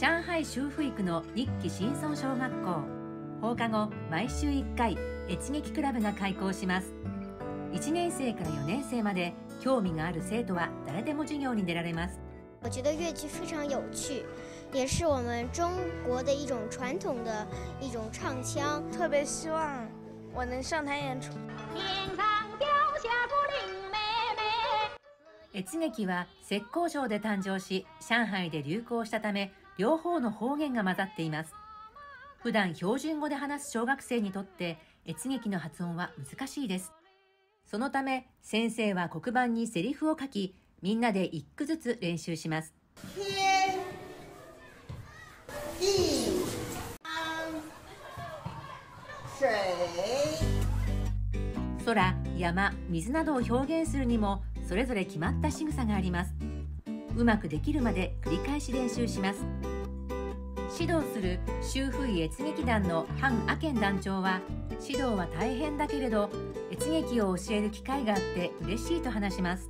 上海修復育の日記新村小学校放課後毎週1回越劇クラブが開校します1年生から4年生まで興味がある生徒は誰でも授業に出られます我觉得越剧非常有趣，也是我们中国的一种传统的一种唱腔。特别希望我能上台演出。天上掉下个林妹妹。越劇は浙江省で誕生し、上海で流行したため、両方の方言が混ざっています。普段標準語で話す小学生にとって、越劇の発音は難しいです。そのため、先生は黒板にセリフを書き、みんなで一句ずつ練習します。空、山、水などを表現するにもそれぞれ決まった仕草があります。うまくできるまで繰り返し練習します。指導する周風越劇団のハン・アケン団長は指導は大変だけれど越劇を教える機会があって嬉しいと話します。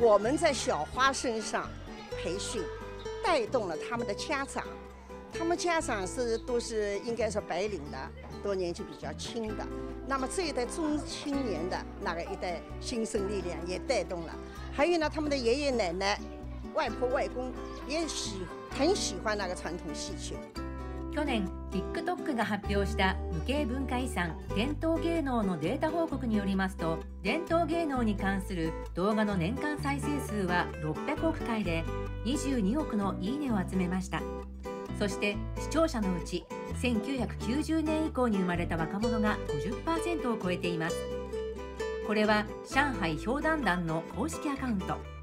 我们在小花身上培训，带动了他们的家长。他们家长是都是应该说白领的，都年纪比较轻的。那么这一代中青年的那个一代新生力量也带动了。还有呢，他们的爷爷奶奶、外婆外公也喜很喜欢那个传统戏曲。去年 TikTok が発表した無形文化遺産伝統芸能のデータ報告によりますと伝統芸能に関する動画の年間再生数は600億回で22億のいいねを集めました。そして視聴者のうち1990年以降に生まれた若者が50%を超えています。これは上海氷団団の公式アカウント。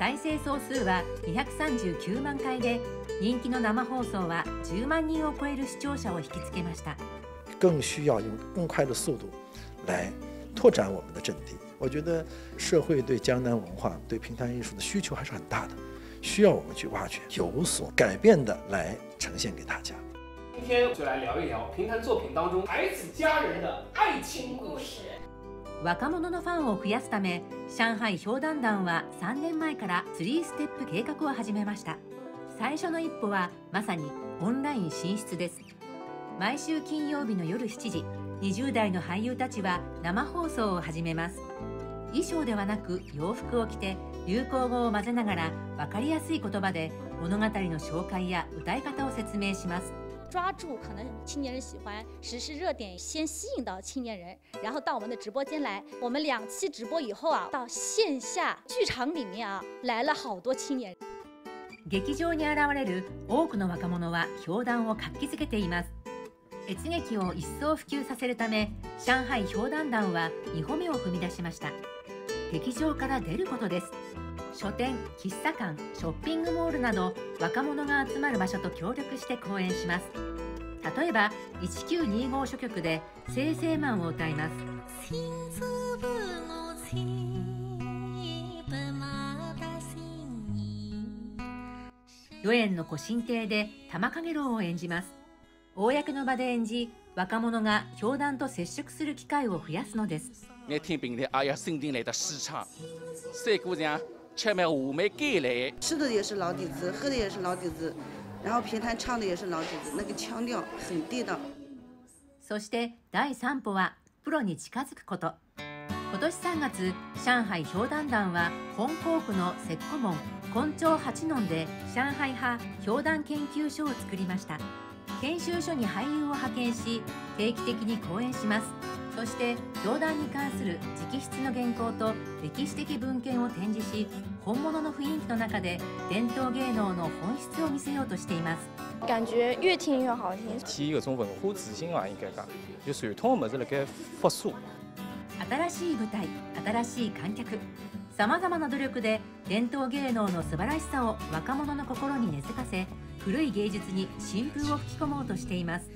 再生総数は239万回で人気の生放送は10万人を超える视聴者を引きつけました更需要用更快的速度来拓展我们的阵地。我觉得社会对江南文化、对评弹艺术的需求还是很大的，需要我们去挖掘，有所改变的来呈现给大家。今天就来聊一聊评弹作品当中才子佳人的爱情故事。 若者のファンを増やすため上海氷団団は3年前から3ステップ計画を始めました。最初の一歩はまさにオンライン進出です。毎週金曜日の夜7時20代の俳優たちは生放送を始めます。衣装ではなく洋服を着て流行語を混ぜながら分かりやすい言葉で物語の紹介や歌い方を説明します。抓住可能青年人喜欢时事热点，先吸引到青年人，然后到我们的直播间来。我们两期直播以后啊，到线下剧场里面啊，来了好多青年。劇場に現れる多くの若者は評談を活気づけています。越劇を一層普及させるため、上海評談団は2歩目を踏み出しました。劇場から出ることです。書店、喫茶館、ショッピングモールなど若者が集まる場所と協力して講演します。例えば1925書局で「生成マン」を歌います。四円の古神亭で玉影楼を演じます。公の場で演じ若者が教団と接触する機会を増やすのです我听别人哎呀，新进来的市场，这姑娘前面五枚给来，吃的也是老底子，喝的也是老底子。然后评弹唱的也是老底子，那个腔调很地道。そして第3歩はプロに近づくこと。今年3月、上海氷団団は本校区の石庫門根町八ノで上海派氷団研究所を作りました。研修所に俳優を派遣し、定期的に講演します。そして教団に関する直筆の原稿と歴史的文献を展示し本物の雰囲気の中で伝統芸能の本質を見せようとしています。感觉越听越好听。体现一种文化自信吧应该讲。就传统的物事辣盖复苏新しい舞台新しい観客。さまざまな努力で伝統芸能の素晴らしさを若者の心に根付かせ古い芸術に新風を吹き込もうとしています